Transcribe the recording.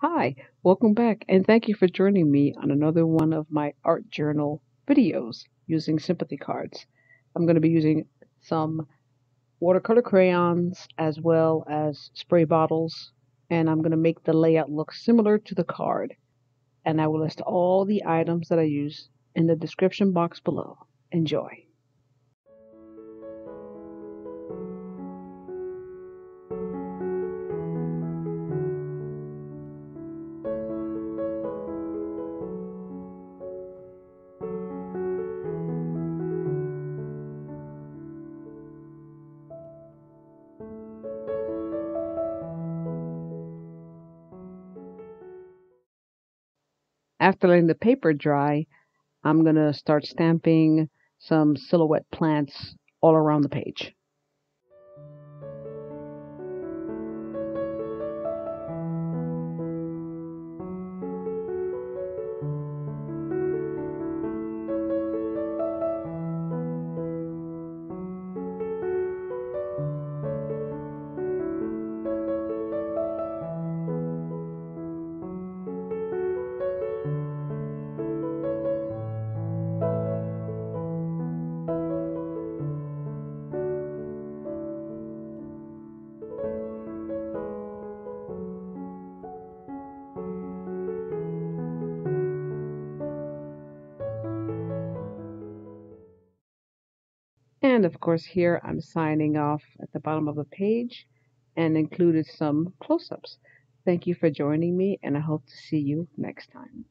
Hi, welcome back, and thank you for joining me on another one of my art journal videos using sympathy cards. I'm going to be using some watercolor crayons as well as spray bottles, and I'm going to make the layout look similar to the card. And I will list all the items that I use in the description box below. Enjoy. After letting the paper dry, I'm going to start stamping some silhouette plants all around the page. And of course, here I'm signing off at the bottom of the page and included some close ups. Thank you for joining me, and I hope to see you next time.